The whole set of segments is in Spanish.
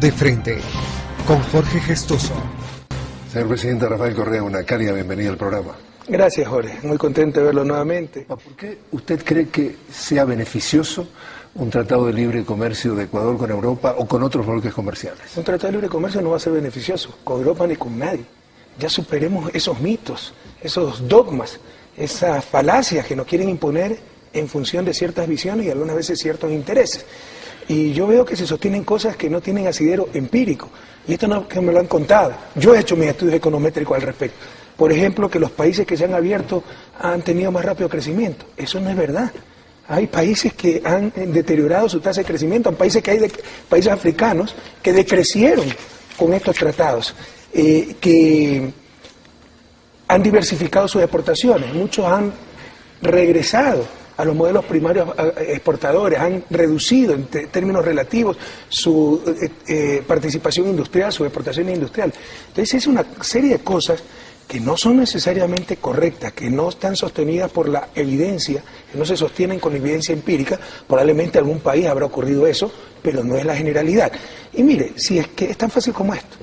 De frente, con Jorge Gestoso. Señor presidente Rafael Correa, una cálida bienvenida al programa. Gracias, Jorge. Muy contento de verlo nuevamente. ¿Por qué usted cree que sea beneficioso un tratado de libre comercio de Ecuador con Europa o con otros bloques comerciales? Un tratado de libre comercio no va a ser beneficioso con Europa ni con nadie. Ya superemos esos mitos, esos dogmas, esas falacias que nos quieren imponer en función de ciertas visiones y algunas veces ciertos intereses. Y yo veo que se sostienen cosas que no tienen asidero empírico. Y esto no que me lo han contado. Yo he hecho mis estudios econométricos al respecto. Por ejemplo, que los países que se han abierto han tenido más rápido crecimiento. Eso no es verdad. Hay países que han deteriorado su tasa de crecimiento, hay países que hay países africanos que decrecieron con estos tratados, eh, que han diversificado sus exportaciones, muchos han regresado a los modelos primarios exportadores, han reducido en términos relativos su eh, eh, participación industrial, su exportación industrial. Entonces es una serie de cosas que no son necesariamente correctas, que no están sostenidas por la evidencia, que no se sostienen con evidencia empírica, probablemente en algún país habrá ocurrido eso, pero no es la generalidad. Y mire, si es que es tan fácil como esto,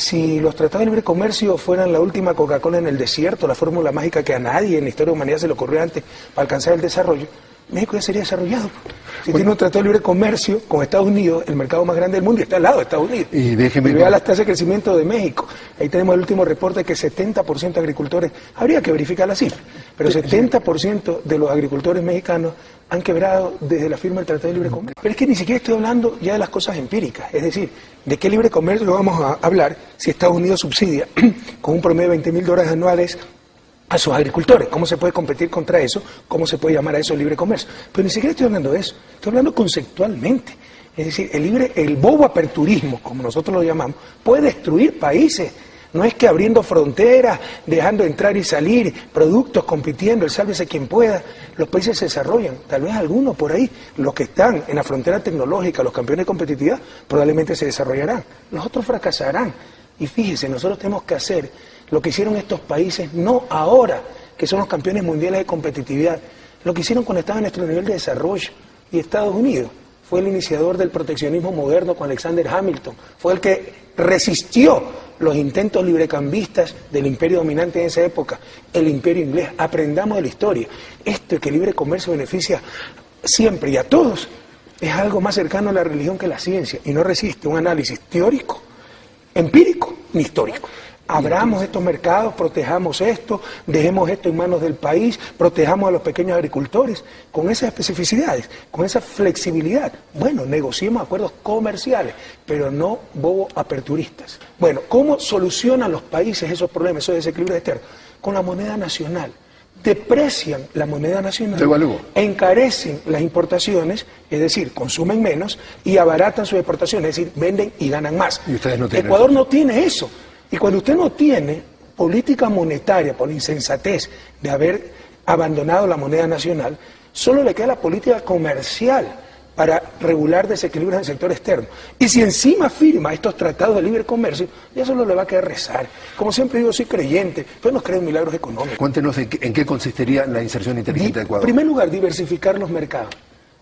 si los tratados de libre comercio fueran la última Coca-Cola en el desierto, la fórmula mágica que a nadie en la historia de la humanidad se le ocurrió antes para alcanzar el desarrollo, México ya sería desarrollado. Si tiene un tratado de libre comercio con Estados Unidos, el mercado más grande del mundo, y está al lado de Estados Unidos. Y déjeme. vea las tasas de crecimiento de México. Ahí tenemos el último reporte que 70% de agricultores, habría que verificar la cifra, pero 70% de los agricultores mexicanos han quebrado desde la firma del Tratado de Libre Comercio. Pero es que ni siquiera estoy hablando ya de las cosas empíricas, es decir, ¿de qué libre comercio vamos a hablar si Estados Unidos subsidia con un promedio de 20 mil dólares anuales a sus agricultores. ¿Cómo se puede competir contra eso? ¿Cómo se puede llamar a eso libre comercio? Pero ni siquiera estoy hablando de eso, estoy hablando conceptualmente. Es decir, el libre, el bobo aperturismo, como nosotros lo llamamos, puede destruir países. No es que abriendo fronteras, dejando entrar y salir, productos compitiendo, el sálvese quien pueda, los países se desarrollan. Tal vez algunos por ahí, los que están en la frontera tecnológica, los campeones de competitividad, probablemente se desarrollarán. Los otros fracasarán. Y fíjese, nosotros tenemos que hacer lo que hicieron estos países, no ahora, que son los campeones mundiales de competitividad, lo que hicieron cuando estaban en nuestro nivel de desarrollo. Y Estados Unidos fue el iniciador del proteccionismo moderno con Alexander Hamilton, fue el que resistió los intentos librecambistas del imperio dominante en esa época, el imperio inglés. Aprendamos de la historia. Esto que el libre comercio beneficia siempre y a todos es algo más cercano a la religión que a la ciencia y no resiste un análisis teórico, empírico ni histórico. Abramos estos mercados, protejamos esto, dejemos esto en manos del país, protejamos a los pequeños agricultores, con esas especificidades, con esa flexibilidad. Bueno, negociemos acuerdos comerciales, pero no bobo aperturistas. Bueno, ¿cómo solucionan los países esos problemas, esos desequilibrios externos? Con la moneda nacional. Deprecian la moneda nacional, encarecen las importaciones, es decir, consumen menos y abaratan sus exportaciones, es decir, venden y ganan más. Ecuador no tiene eso. Y cuando usted no tiene política monetaria por insensatez de haber abandonado la moneda nacional, solo le queda la política comercial para regular desequilibrios en el sector externo. Y si encima firma estos tratados de libre comercio, ya solo le va a quedar rezar. Como siempre digo, soy creyente, pero no creo en milagros económicos. Cuéntenos en qué consistiría la inserción inteligente de Ecuador. En primer lugar, diversificar los mercados.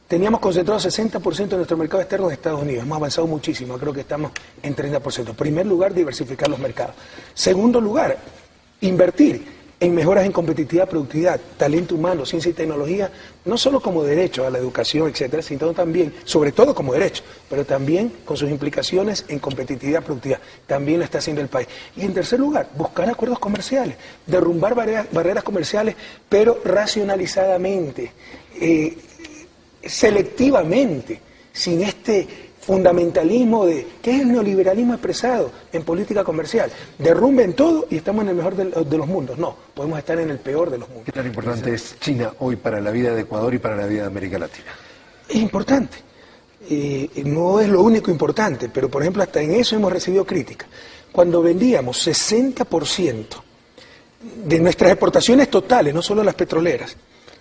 Teníamos concentrado 60% de nuestro mercado externo en Estados Unidos. Hemos avanzado muchísimo, creo que estamos en 30%. Primer lugar, diversificar los mercados. Segundo lugar, invertir en mejoras en competitividad, productividad, talento humano, ciencia y tecnología, no solo como derecho a la educación, etcétera, sino también, sobre todo como derecho, pero también con sus implicaciones en competitividad, productividad. También lo está haciendo el país. Y en tercer lugar, buscar acuerdos comerciales, derrumbar barreras, comerciales, pero racionalizadamente. Eh, selectivamente, sin este fundamentalismo de, ¿qué es el neoliberalismo expresado en política comercial? Derrumben todo y estamos en el mejor de, los mundos. No, podemos estar en el peor de los mundos. ¿Qué tan importante es China hoy para la vida de Ecuador y para la vida de América Latina? Es importante. Eh, no es lo único importante, pero por ejemplo hasta en eso hemos recibido crítica. Cuando vendíamos 60% de nuestras exportaciones totales, no solo las petroleras,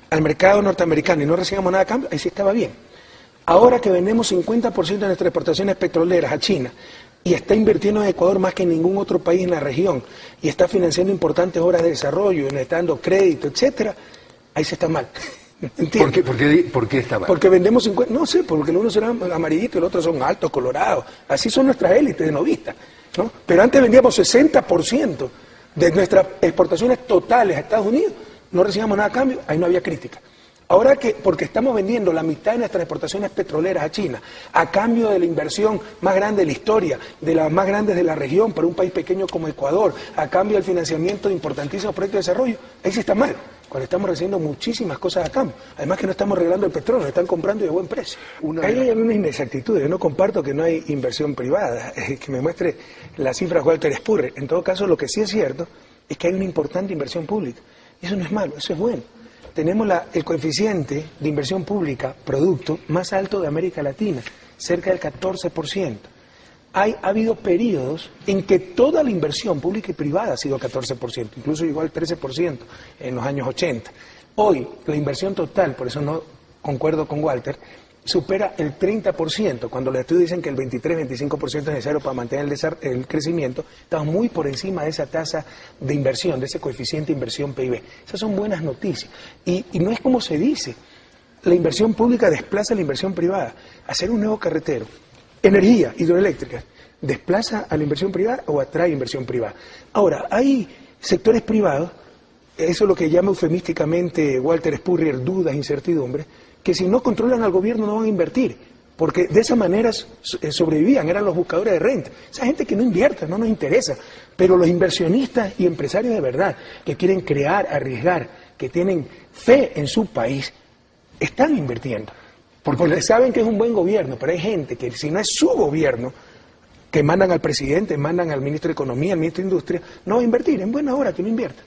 al mercado norteamericano y no recibamos nada a cambio, ahí sí estaba bien. Ahora que vendemos 50% de nuestras exportaciones petroleras a China y está invirtiendo en Ecuador más que en ningún otro país en la región y está financiando importantes obras de desarrollo, y está dando crédito, etcétera, ahí se está mal. ¿Por qué, por, qué, ¿Por qué está mal? Porque vendemos 50, no sé, porque los unos serán amarillitos y los otros son altos, colorados. Así son nuestras élites de novistas. ¿no? Pero antes vendíamos 60% de nuestras exportaciones totales a Estados Unidos. No recibíamos nada a cambio, ahí no había crítica. Ahora que, porque estamos vendiendo la mitad de nuestras exportaciones petroleras a China, a cambio de la inversión más grande de la historia, de las más grandes de la región, para un país pequeño como Ecuador, a cambio del financiamiento de importantísimos proyectos de desarrollo, ahí sí está mal, cuando estamos recibiendo muchísimas cosas a cambio. Además que no estamos regalando el petróleo, lo están comprando de buen precio. Ahí hay una inexactitud, yo no comparto que no hay inversión privada, que me muestre las cifras Walter Spurre. En todo caso, lo que sí es cierto es que hay una importante inversión pública. Eso no es malo, eso es bueno tenemos el coeficiente de inversión pública, producto, más alto de América Latina, cerca del 14%. Hay, ha habido periodos en que toda la inversión pública y privada ha sido 14%, incluso llegó al 13% en los años 80. Hoy, la inversión total, por eso no concuerdo con Walter, supera el 30%, cuando los estudios dicen que el 23-25% es necesario para mantener el, crecimiento, estamos muy por encima de esa tasa de inversión, de ese coeficiente de inversión PIB. Esas son buenas noticias. Y, no es como se dice, la inversión pública desplaza la inversión privada. Hacer un nuevo carretero, energía hidroeléctrica, desplaza a la inversión privada o atrae inversión privada. Ahora, hay sectores privados, eso es lo que llama eufemísticamente Walter Spurrier dudas, incertidumbres, que si no controlan al gobierno no van a invertir, porque de esa manera eh, sobrevivían, eran los buscadores de renta. Esa gente que no invierte, no nos interesa, pero los inversionistas y empresarios de verdad, que quieren crear, arriesgar, que tienen fe en su país, están invirtiendo. Porque saben que es un buen gobierno, pero hay gente que si no es su gobierno, que mandan al presidente, mandan al ministro de Economía, al ministro de Industria, no va a invertir, en buena hora que no invierta.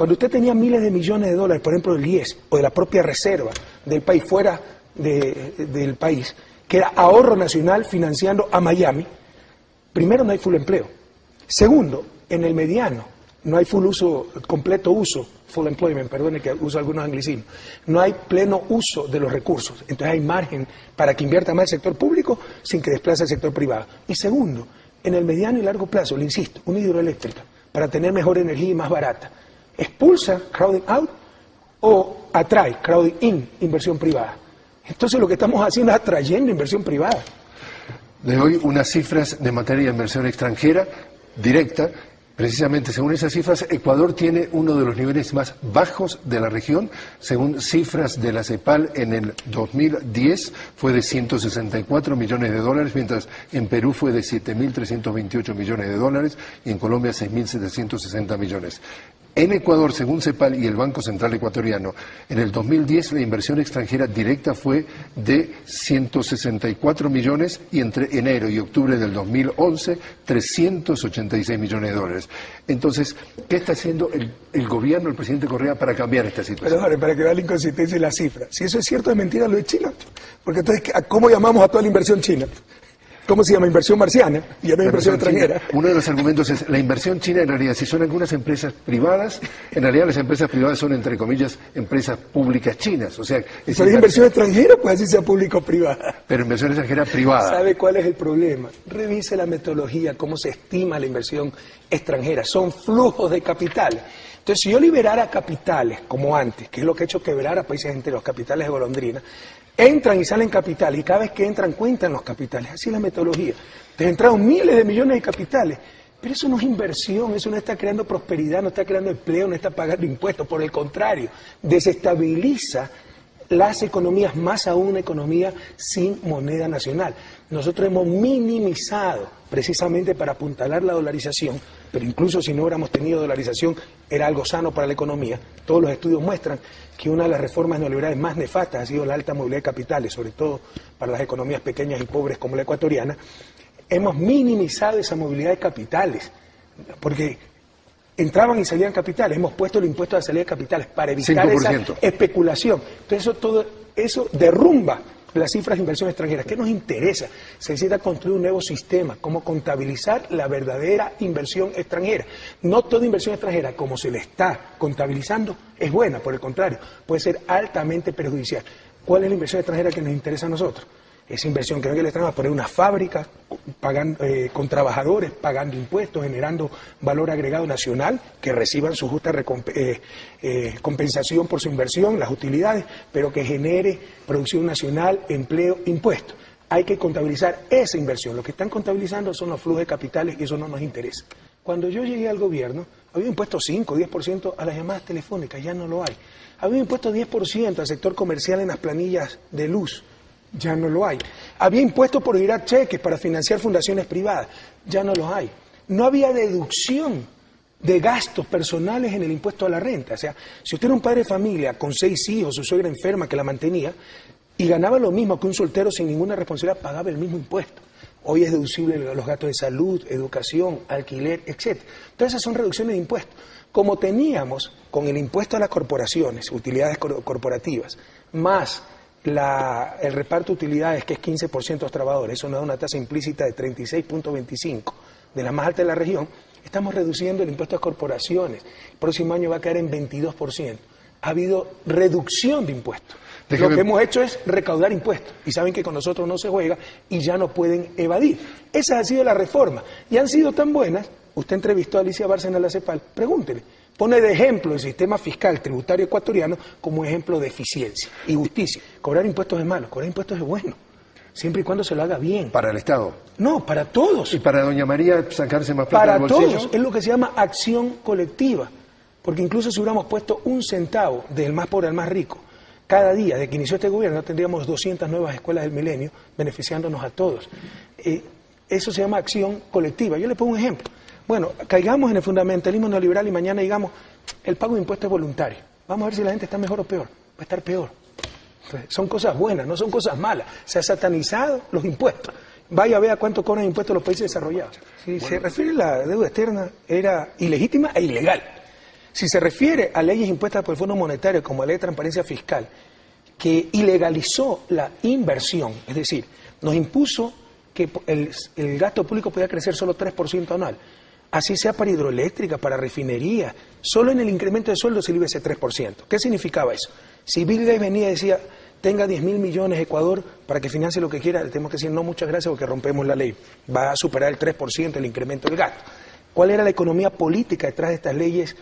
Cuando usted tenía miles de millones de dólares, por ejemplo, del IES o de la propia reserva del país fuera del país, que era ahorro nacional financiando a Miami, primero no hay full empleo. Segundo, en el mediano no hay full uso, completo uso, full employment, perdone que uso algunos anglicismos, no hay pleno uso de los recursos. Entonces hay margen para que invierta más el sector público sin que desplace el sector privado. Y segundo, en el mediano y largo plazo, le insisto, una hidroeléctrica para tener mejor energía y más barata expulsa crowding out o atrae crowding in, inversión privada. Entonces lo que estamos haciendo es atrayendo inversión privada. Le doy unas cifras de materia de inversión extranjera directa Precisamente, según esas cifras, Ecuador tiene uno de los niveles más bajos de la región. Según cifras de la CEPAL, en el 2010 fue de 164 millones de dólares, mientras en Perú fue de 7.328 millones de dólares y en Colombia 6.760 millones. En Ecuador, según CEPAL y el Banco Central Ecuatoriano, en el 2010 la inversión extranjera directa fue de 164 millones y entre enero y octubre del 2011 386 millones de dólares. Entonces, ¿qué está haciendo el, gobierno, el presidente Correa, para cambiar esta situación? Pero, para que vea la inconsistencia y la cifra. Si eso es cierto, es mentira lo de China. Porque entonces, ¿cómo llamamos a toda la inversión china? ¿Cómo se llama? Inversión marciana, y no inversión extranjera. uno de los argumentos es la inversión china en realidad, si son algunas empresas privadas, en realidad las empresas privadas son, entre comillas, empresas públicas chinas. O sea, es Pero inversión extranjera, pues así sea público o privada. Pero inversión extranjera privada. ¿Sabe cuál es el problema? Revise la metodología, cómo se estima la inversión extranjera. Son flujos de capital. Entonces, si yo liberara capitales, como antes, que es lo que ha hecho quebrar a países enteros, capitales de golondrina, entran y salen capitales y cada vez que entran cuentan los capitales. Así es la metodología. Entonces entraron miles de millones de capitales. Pero eso no es inversión, eso no está creando prosperidad, no está creando empleo, no está pagando impuestos. Por el contrario, desestabiliza las economías, más aún una economía sin moneda nacional. Nosotros hemos minimizado, precisamente para apuntalar la dolarización, pero incluso si no hubiéramos tenido dolarización, era algo sano para la economía. Todos los estudios muestran que una de las reformas neoliberales más nefastas ha sido la alta movilidad de capitales, sobre todo para las economías pequeñas y pobres como la ecuatoriana. Hemos minimizado esa movilidad de capitales, porque entraban y salían capitales. Hemos puesto el impuesto de salida de capitales para evitar esa especulación. Entonces eso todo eso derrumba las cifras de inversión extranjera. ¿Qué nos interesa? Se necesita construir un nuevo sistema, cómo contabilizar la verdadera inversión extranjera. No toda inversión extranjera, como se le está contabilizando, es buena, por el contrario, puede ser altamente perjudicial. ¿Cuál es la inversión extranjera que nos interesa a nosotros? Esa inversión que venga del extranjero a poner una fábrica pagando, eh, con trabajadores, pagando impuestos, generando valor agregado nacional, que reciban su justa eh, eh, compensación por su inversión, las utilidades, pero que genere producción nacional, empleo, impuestos. Hay que contabilizar esa inversión. Lo que están contabilizando son los flujos de capitales y eso no nos interesa. Cuando yo llegué al gobierno, había impuesto 5, 10% a las llamadas telefónicas, ya no lo hay. Había impuesto 10% al sector comercial en las planillas de luz ya no lo hay. Había impuestos por girar cheques para financiar fundaciones privadas, ya no los hay. No había deducción de gastos personales en el impuesto a la renta. O sea, si usted era un padre de familia con seis hijos, su suegra enferma que la mantenía, y ganaba lo mismo que un soltero sin ninguna responsabilidad, pagaba el mismo impuesto. Hoy es deducible los gastos de salud, educación, alquiler, etc. Todas esas son reducciones de impuestos. Como teníamos con el impuesto a las corporaciones, utilidades corporativas, más el reparto de utilidades, que es 15% de los trabajadores, eso nos da una tasa implícita de 36.25, de la más alta de la región, estamos reduciendo el impuesto a corporaciones. El próximo año va a caer en 22%. Ha habido reducción de impuestos. Lo que hemos hecho es recaudar impuestos. Y saben que con nosotros no se juega y ya no pueden evadir. Esa ha sido la reforma. Y han sido tan buenas. Usted entrevistó a Alicia Bárcena la CEPAL. Pregúntele pone de ejemplo el sistema fiscal tributario ecuatoriano como ejemplo de eficiencia y justicia. Cobrar impuestos es malo, cobrar impuestos es bueno, siempre y cuando se lo haga bien. ¿Para el Estado? No, para todos. ¿Y para doña María sacarse más plata Para del bolsillo? todos, es lo que se llama acción colectiva, porque incluso si hubiéramos puesto un centavo del más pobre al más rico, cada día de que inició este gobierno tendríamos 200 nuevas escuelas del milenio beneficiándonos a todos. Eh, eso se llama acción colectiva. Yo le pongo un ejemplo. Bueno, caigamos en el fundamentalismo neoliberal y mañana digamos, el pago de impuestos es voluntario. Vamos a ver si la gente está mejor o peor. Va a estar peor. son cosas buenas, no son cosas malas. Se ha satanizado los impuestos. Vaya a ver a cuánto cobran impuestos los países desarrollados. Si se refiere a la deuda externa, era ilegítima e ilegal. Si se refiere a leyes impuestas por el Fondo Monetario, como la ley de transparencia fiscal, que ilegalizó la inversión, es decir, nos impuso que el, el gasto público podía crecer solo 3% anual así sea para hidroeléctrica, para refinería, solo en el incremento de sueldo se le ese 3%. ¿Qué significaba eso? Si Bill Gates venía y decía, tenga 10 mil millones Ecuador para que financie lo que quiera, le tenemos que decir, no, muchas gracias porque rompemos la ley. Va a superar el 3% el incremento del gasto. ¿Cuál era la economía política detrás de estas leyes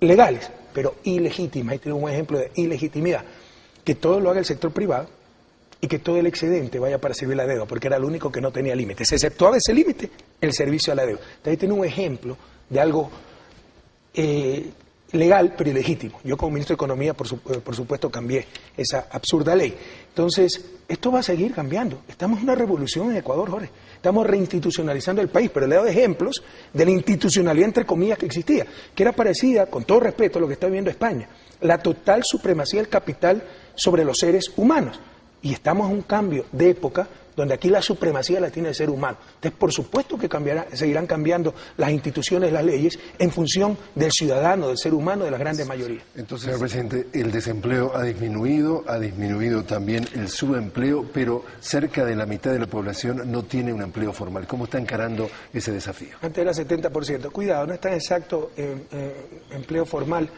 legales, pero ilegítimas? Ahí tenemos un ejemplo de ilegitimidad. Que todo lo haga el sector privado y que todo el excedente vaya para servir la deuda, porque era el único que no tenía límite. Se exceptuaba ese límite, el servicio a la deuda. Ahí tiene un ejemplo de algo eh, legal, pero ilegítimo. Yo como ministro de Economía, por, eh, por, supuesto, cambié esa absurda ley. Entonces, esto va a seguir cambiando. Estamos en una revolución en Ecuador, Jorge. Estamos reinstitucionalizando el país, pero le he dado ejemplos de la institucionalidad, entre comillas, que existía, que era parecida, con todo respeto, a lo que está viviendo España. La total supremacía del capital sobre los seres humanos. Y estamos en un cambio de época donde aquí la supremacía la tiene el ser humano. Entonces, por supuesto que cambiará, seguirán cambiando las instituciones, las leyes, en función del ciudadano, del ser humano, de las grandes mayorías. Entonces, señor presidente, el desempleo ha disminuido, ha disminuido también el subempleo, pero cerca de la mitad de la población no tiene un empleo formal. ¿Cómo está encarando ese desafío? Antes era 70%. Cuidado, no es tan exacto en empleo formal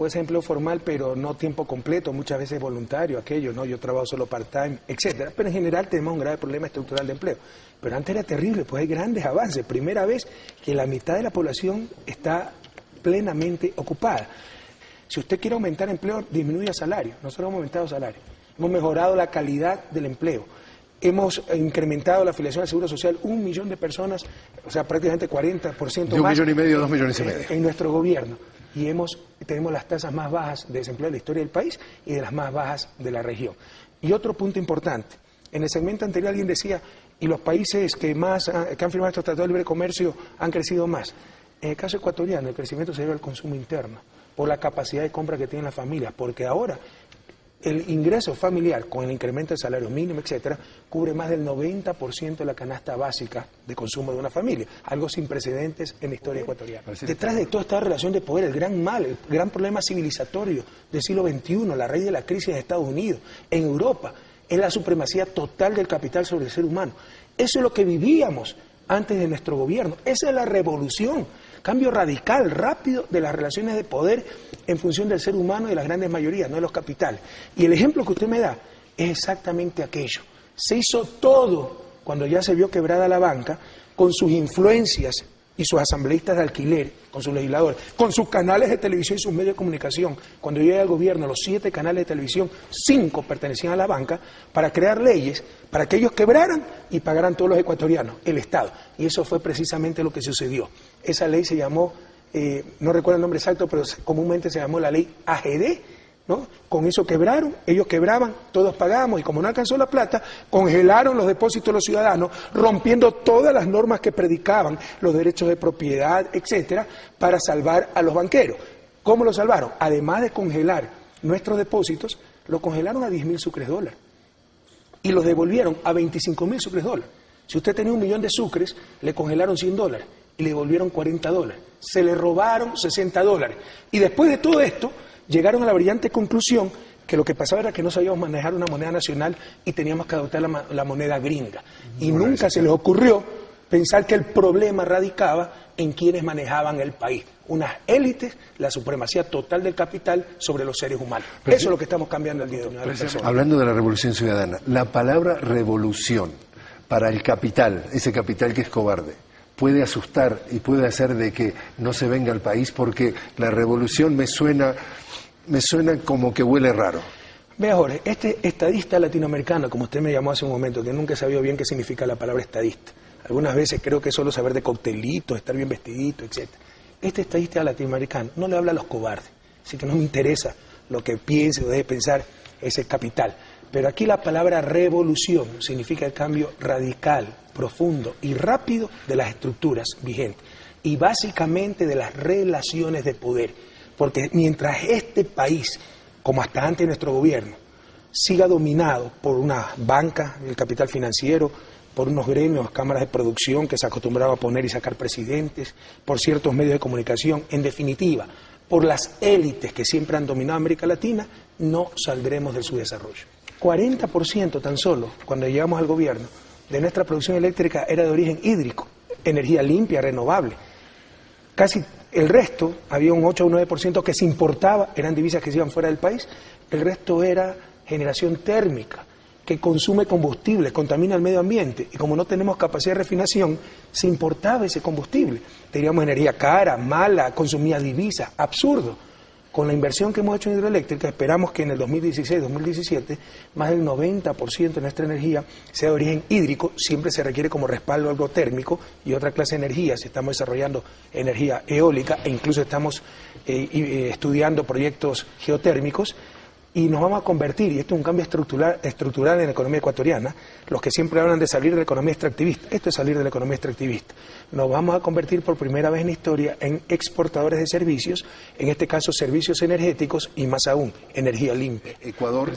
puede ser empleo formal, pero no tiempo completo, muchas veces voluntario, aquello, ¿no? Yo trabajo solo part-time, etcétera. Pero en general tenemos un grave problema estructural de empleo. Pero antes era terrible, pues hay grandes avances. Primera vez que la mitad de la población está plenamente ocupada. Si usted quiere aumentar empleo, disminuya salario. Nosotros hemos aumentado salario. Hemos mejorado la calidad del empleo. Hemos incrementado la afiliación al Seguro Social un millón de personas, o sea, prácticamente 40% de un millón y medio, dos millones y medio. En nuestro gobierno y hemos, tenemos las tasas más bajas de desempleo de la historia del país y de las más bajas de la región. Y otro punto importante, en el segmento anterior alguien decía, y los países que más que han firmado estos tratados de libre comercio han crecido más. En el caso ecuatoriano, el crecimiento se debe al consumo interno, por la capacidad de compra que tienen las familias, porque ahora el ingreso familiar con el incremento del salario mínimo, etcétera, cubre más del 90% de la canasta básica de consumo de una familia, algo sin precedentes en la historia ecuatoriana. Detrás de toda esta relación de poder, el gran mal, el gran problema civilizatorio del siglo XXI, la raíz de la crisis en Estados Unidos, en Europa, es la supremacía total del capital sobre el ser humano. Eso es lo que vivíamos antes de nuestro gobierno. Esa es la revolución Cambio radical, rápido de las relaciones de poder en función del ser humano y de las grandes mayorías, no de los capitales. Y el ejemplo que usted me da es exactamente aquello. Se hizo todo cuando ya se vio quebrada la banca con sus influencias y sus asambleístas de alquiler, con sus legisladores, con sus canales de televisión y sus medios de comunicación. Cuando llegué al gobierno, los siete canales de televisión, cinco pertenecían a la banca, para crear leyes para que ellos quebraran y pagaran todos los ecuatorianos, el Estado. Y eso fue precisamente lo que sucedió. Esa ley se llamó, eh, no recuerdo el nombre exacto, pero comúnmente se llamó la ley AGD, con eso quebraron, ellos quebraban, todos pagamos y como no alcanzó la plata, congelaron los depósitos de los ciudadanos, rompiendo todas las normas que predicaban, los derechos de propiedad, etcétera, para salvar a los banqueros. ¿Cómo lo salvaron? Además de congelar nuestros depósitos, lo congelaron a 10 mil sucres dólares y los devolvieron a 25 mil sucres dólares. Si usted tenía un millón de sucres, le congelaron 100 dólares y le devolvieron 40 dólares. Se le robaron 60 dólares. Y después de todo esto, llegaron a la brillante conclusión que lo que pasaba era que no sabíamos manejar una moneda nacional y teníamos que adoptar la, moneda gringa. Y nunca se les ocurrió pensar que el problema radicaba en quienes manejaban el país. Unas élites, la supremacía total del capital sobre los seres humanos. Eso es lo que estamos cambiando el día de hoy. Hablando de la revolución ciudadana, la palabra revolución para el capital, ese capital que es cobarde, puede asustar y puede hacer de que no se venga al país porque la revolución me suena me suena como que huele raro. Vea, Jorge, este estadista latinoamericano, como usted me llamó hace un momento, que nunca sabía bien qué significa la palabra estadista. Algunas veces creo que es solo saber de coctelitos, estar bien vestidito, etc. Este estadista latinoamericano no le habla a los cobardes, así que no me interesa lo que piense o deje pensar ese capital. Pero aquí la palabra revolución significa el cambio radical, profundo y rápido de las estructuras vigentes y básicamente de las relaciones de poder porque mientras este país, como hasta antes nuestro gobierno, siga dominado por una banca, el capital financiero, por unos gremios, cámaras de producción que se acostumbraba a poner y sacar presidentes, por ciertos medios de comunicación, en definitiva, por las élites que siempre han dominado América Latina, no saldremos de su desarrollo. 40% tan solo, cuando llegamos al gobierno, de nuestra producción eléctrica era de origen hídrico, energía limpia, renovable. Casi el resto, había un 8 o un 9% que se importaba, eran divisas que se iban fuera del país, el resto era generación térmica, que consume combustible, contamina el medio ambiente, y como no tenemos capacidad de refinación, se importaba ese combustible. Teníamos energía cara, mala, consumía divisas, absurdo. Con la inversión que hemos hecho en hidroeléctrica, esperamos que en el 2016-2017 más del 90% de nuestra energía sea de origen hídrico, siempre se requiere como respaldo algo térmico y otra clase de energía, si estamos desarrollando energía eólica e incluso estamos eh, eh, estudiando proyectos geotérmicos, y nos vamos a convertir, y esto es un cambio estructural, estructural en la economía ecuatoriana, los que siempre hablan de salir de la economía extractivista, esto es salir de la economía extractivista, nos vamos a convertir por primera vez en la historia en exportadores de servicios, en este caso servicios energéticos y más aún, energía limpia. Ecuador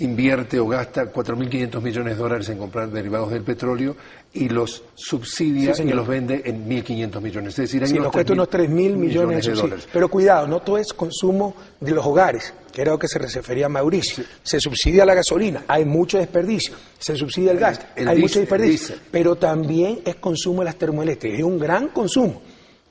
invierte o gasta 4.500 millones de dólares en comprar derivados del petróleo y los subsidia y los vende en 1.500 millones. Es decir, hay cuesta unos 3.000 millones, de, dólares. Pero cuidado, no todo es consumo de los hogares, que era lo que se refería a Mauricio. Se subsidia la gasolina, hay mucho desperdicio. Se subsidia el gas, hay mucho desperdicio. Pero también es consumo de las termoeléctricas, es un gran consumo.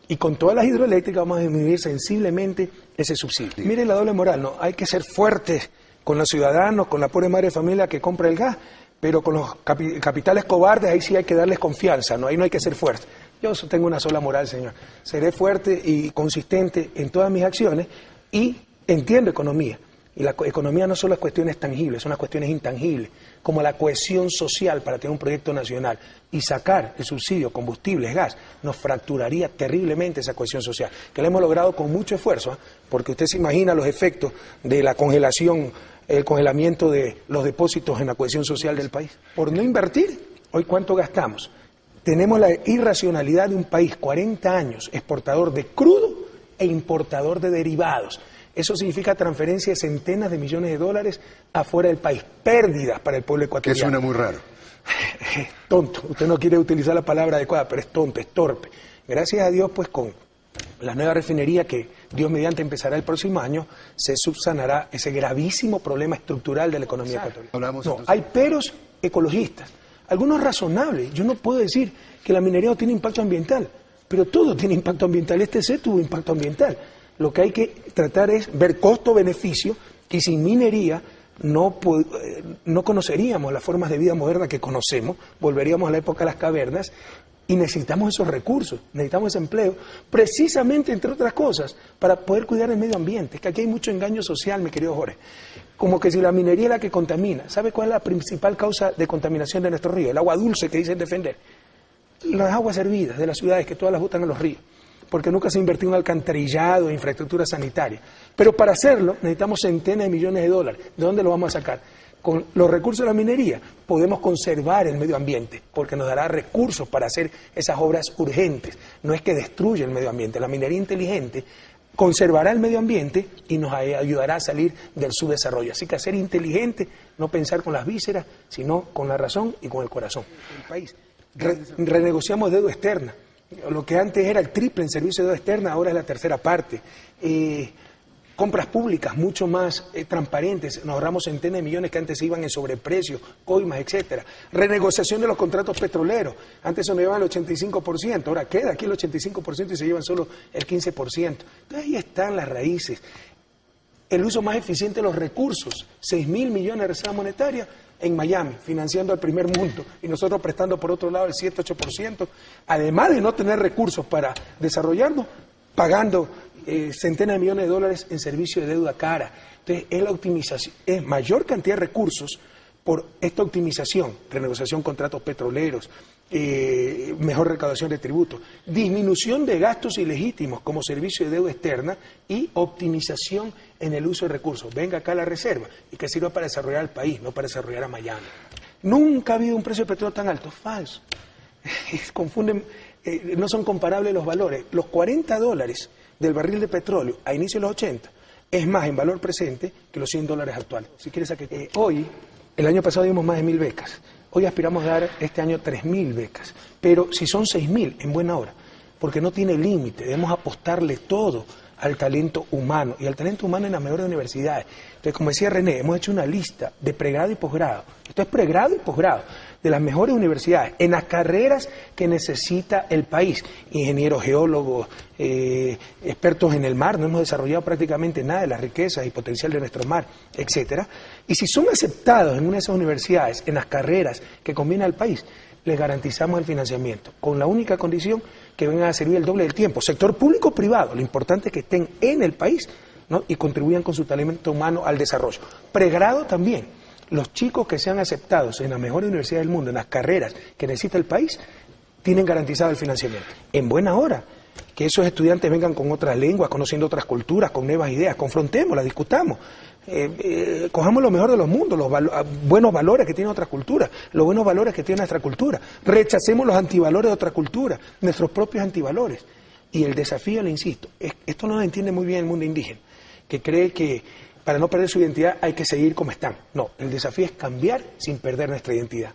Y con todas las hidroeléctricas vamos a disminuir sensiblemente ese subsidio. Mire la doble moral, ¿no? Hay que ser fuertes con los ciudadanos, con la pobre madre de familia que compra el gas, pero con los capitales cobardes ahí sí hay que darles confianza, ¿no? ahí no hay que ser fuerte. Yo tengo una sola moral, señor. Seré fuerte y consistente en todas mis acciones y entiendo economía. Y la economía no son las cuestiones tangibles, son las cuestiones intangibles, como la cohesión social para tener un proyecto nacional. Y sacar el subsidio, combustibles, gas, nos fracturaría terriblemente esa cohesión social, que la hemos logrado con mucho esfuerzo, ¿ah? porque usted se imagina los efectos de la congelación el congelamiento de los depósitos en la cohesión social del país. Por no invertir, hoy cuánto gastamos. Tenemos la irracionalidad de un país 40 años exportador de crudo e importador de derivados. Eso significa transferencia de centenas de millones de dólares afuera del país, pérdidas para el pueblo ecuatoriano. Que suena muy raro. tonto, usted no quiere utilizar la palabra adecuada, pero es tonto, es torpe. Gracias a Dios, pues con la nueva refinería que Dios mediante empezará el próximo año, se subsanará ese gravísimo problema estructural de la economía ecuatoriana. No, hay peros ecologistas, algunos razonables. Yo no puedo decir que la minería no tiene impacto ambiental, pero todo tiene impacto ambiental. Este C tuvo impacto ambiental. Lo que hay que tratar es ver costo-beneficio y sin minería no, eh, no conoceríamos las formas de vida moderna que conocemos, volveríamos a la época de las cavernas y necesitamos esos recursos, necesitamos ese empleo, precisamente, entre otras cosas, para poder cuidar el medio ambiente. Es que aquí hay mucho engaño social, mi querido Jorge. Como que si la minería es la que contamina. ¿Sabe cuál es la principal causa de contaminación de nuestro río? El agua dulce que dicen defender. Las aguas hervidas de las ciudades, que todas las botan en los ríos. Porque nunca se ha invertido en alcantarillado, infraestructura sanitaria. Pero para hacerlo necesitamos centenas de millones de dólares. ¿De dónde lo vamos a sacar? Con los recursos de la minería podemos conservar el medio ambiente, porque nos dará recursos para hacer esas obras urgentes. No es que destruya el medio ambiente, la minería inteligente conservará el medio ambiente y nos ayudará a salir del subdesarrollo. Así que ser inteligente, no pensar con las vísceras, sino con la razón y con el corazón. El país. renegociamos deuda externa. Lo que antes era el triple en servicio de deuda externa, ahora es la tercera parte. Eh, compras públicas mucho más eh, transparentes, nos ahorramos centenas de millones que antes se iban en sobreprecio, coimas, etcétera. Renegociación de los contratos petroleros, antes se nos llevaban el 85%, ahora queda aquí el 85% y se llevan solo el 15%. Entonces ahí están las raíces. El uso más eficiente de los recursos, 6 mil millones de reserva monetaria en Miami, financiando al primer mundo, y nosotros prestando por otro lado el 7-8%, además de no tener recursos para desarrollarnos, pagando eh, centenas de millones de dólares en servicio de deuda cara. Entonces, es la optimización, es mayor cantidad de recursos por esta optimización, renegociación de contratos petroleros, eh, mejor recaudación de tributos, disminución de gastos ilegítimos como servicio de deuda externa y optimización en el uso de recursos. Venga acá la reserva y que sirva para desarrollar el país, no para desarrollar a Miami. Nunca ha habido un precio de petróleo tan alto, falso. Confunden, eh, no son comparables los valores. Los 40 dólares del barril de petróleo a inicios de los 80 es más en valor presente que los 100 dólares actuales. Si quieres, que eh, hoy, el año pasado dimos más de mil becas. Hoy aspiramos a dar este año 3.000 becas. Pero si son 6.000, en buena hora, porque no tiene límite, debemos apostarle todo al talento humano y al talento humano en las mejores universidades. Entonces, como decía René, hemos hecho una lista de pregrado y posgrado. Esto es pregrado y posgrado de las mejores universidades en las carreras que necesita el país. Ingenieros, geólogos, eh, expertos en el mar, no hemos desarrollado prácticamente nada de las riquezas y potencial de nuestro mar, etcétera. Y si son aceptados en una de esas universidades, en las carreras que conviene al país, les garantizamos el financiamiento, con la única condición que vengan a servir el doble del tiempo. Sector público privado, lo importante es que estén en el país y contribuyan con su talento humano al desarrollo. Pregrado también los chicos que sean aceptados en la mejor universidad del mundo, en las carreras que necesita el país, tienen garantizado el financiamiento. En buena hora, que esos estudiantes vengan con otras lenguas, conociendo otras culturas, con nuevas ideas, confrontémoslas, discutamos. Eh, eh, cojamos lo mejor de los mundos, los buenos valores que tiene otra cultura, los buenos valores que tiene nuestra cultura. Rechacemos los antivalores de otra cultura, nuestros propios antivalores. Y el desafío, le insisto, esto no lo entiende muy bien el mundo indígena, que cree que para no perder su identidad hay que seguir como están. No, el desafío es cambiar sin perder nuestra identidad.